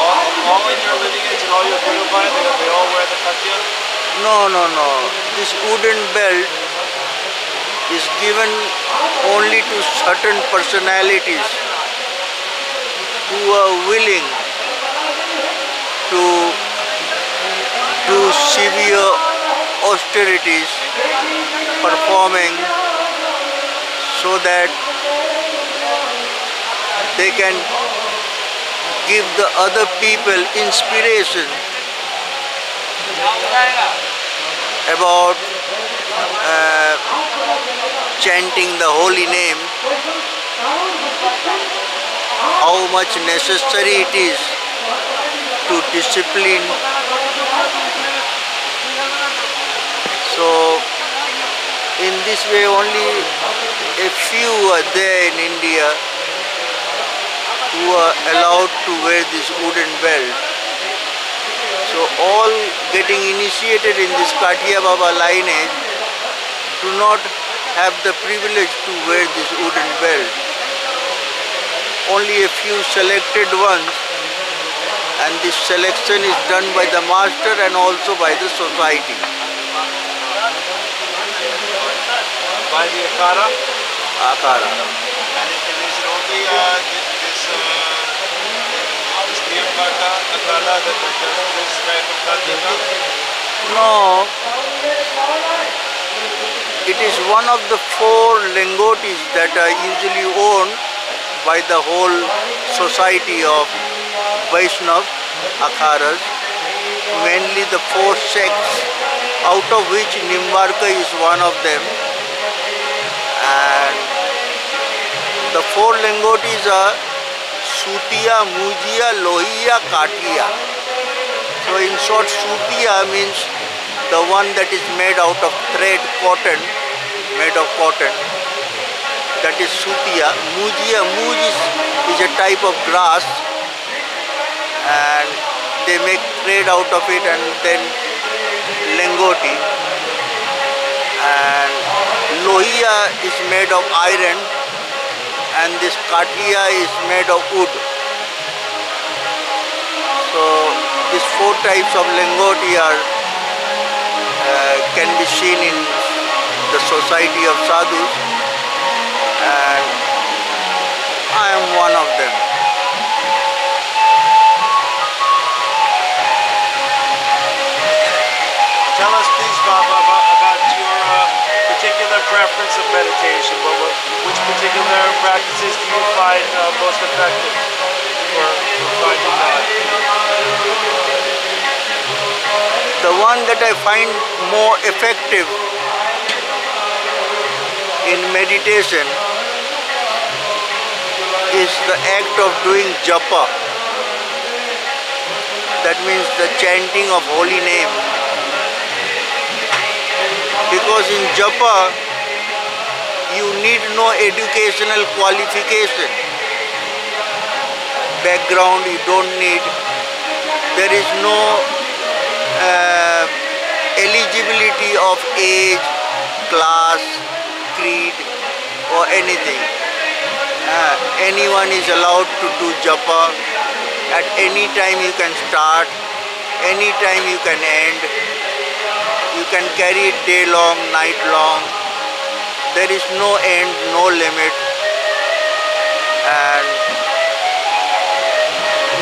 All, all in your and all your they, they all wear the? No, no, no. This wooden belt is given only to certain personalities who are willing to do severe austerities, performing so that they can give the other people inspiration about uh, chanting the holy name, how much necessary it is to discipline. So, in this way, only a few are there in India who are allowed to wear this wooden belt. So all getting initiated in this Kathia Baba lineage do not have the privilege to wear this wooden belt. Only a few selected ones and this selection is done by the master and also by the society. By the Akhara? Akhara. No. It is one of the four lingotis that are usually owned by the whole society of Vaishnav Akharas, mainly the four sects, out of which Nimbarka is one of them. And the four lingotis are Sutiya, Mujia, Lohiya, Katiya. So in short, Sutiya means the one that is made out of thread cotton, made of cotton. That is Sutiya. Mujia, Muj is, a type of grass and they make thread out of it and then lengoti. And Lohiya is made of iron and this Katiya is made of wood. So these four types of lengoti are uh, can be seen in the society of sadhus and I am one of them. Preference of meditation. What, what, which particular practices do you find uh, most effective for, for finding God? The one that I find more effective in meditation is the act of doing japa. That means the chanting of holy name. Because in japa, need no educational qualification. Background you don't need. There is no uh, eligibility of age, class, creed or anything. Uh, anyone is allowed to do japa. At any time you can start, any time you can end. You can carry it day long, night long. There is no end, no limit. And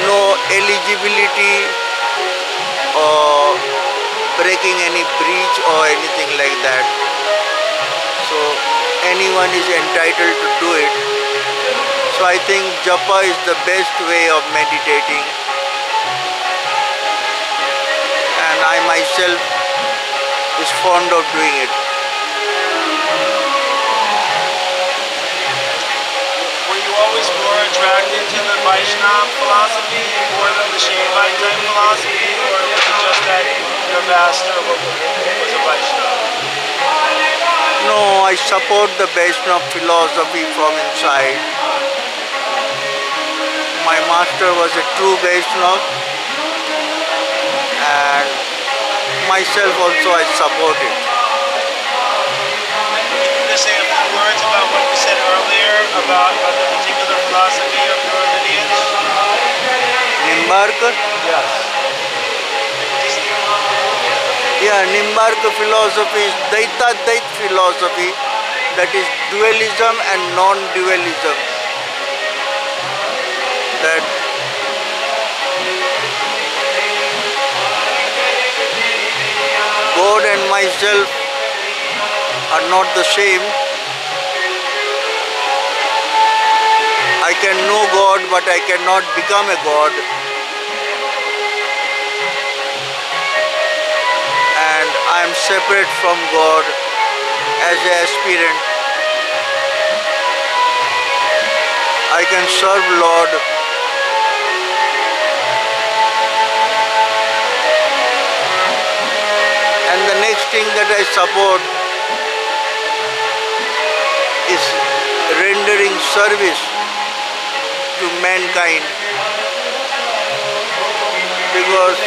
no eligibility or breaking any breach or anything like that. So anyone is entitled to do it. So I think japa is the best way of meditating. And I myself is fond of doing it. Attracted to the Vaishnava philosophy than the philosophy, or was it just that your master was a Vaishnava? No, I support the Vaishnava philosophy from inside. My master was a true Vaishnava and myself also I support it. Could you just say a few words about what you said earlier about, about the particular philosophy of your lineage? Nimbarka? Yes. Yeah, Nimbarka philosophy is Daita Dait philosophy, that is dualism and non-dualism. That God and myself are not the same. I can know God, but I cannot become a God. I am separate from God as an aspirant. I can serve Lord and the next thing that I support is rendering service to mankind because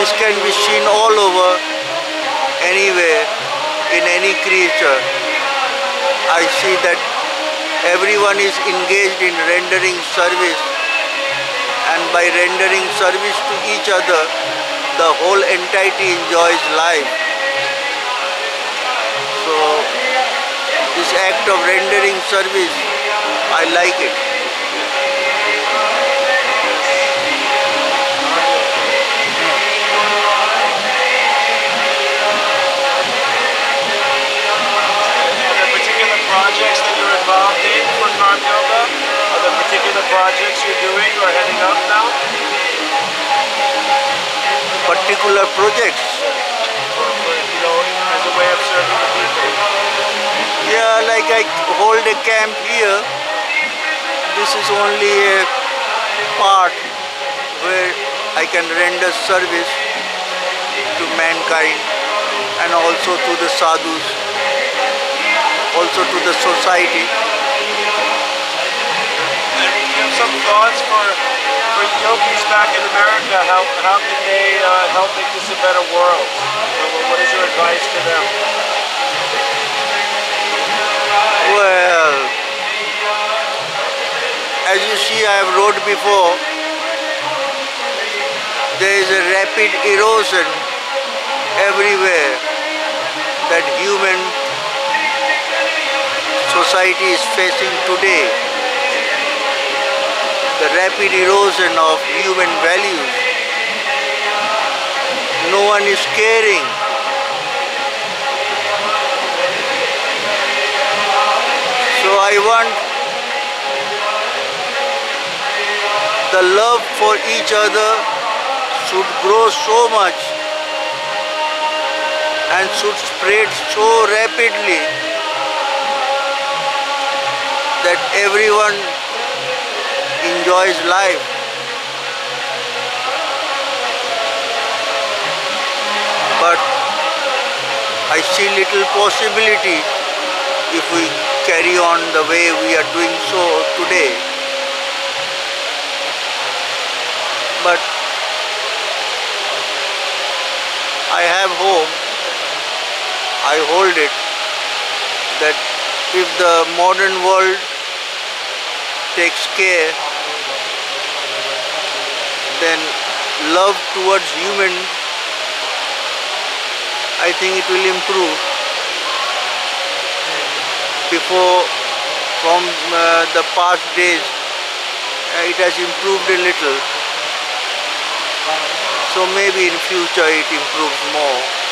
this can be seen all over anywhere in any creature i see that everyone is engaged in rendering service. And by rendering service to each other the whole entity enjoys life. So this act of rendering service i like it projects you're doing or heading up now? particular projects you know, as a way of serving the people? Yeah, like I hold a camp here. This is only a part where I can render service to mankind and also to the sadhus, also to the society. And do you have some thoughts for, for yogis back in America? How, how can they uh, help make this a better world? What- is your advice to them? Well, as you see, I have wrote before, there is a rapid erosion everywhere that human society is facing today. The rapid erosion of human values. No one is caring. So I want the love for each other should grow so much and should spread so rapidly that everyone enjoys life. But I see little possibility if we carry on the way we are doing so today. But I have hope, I hold it, that if the modern world takes care, then love towards human, I think it will improve. Before from uh, the past days uh, it has improved a little. So maybe in future it improves more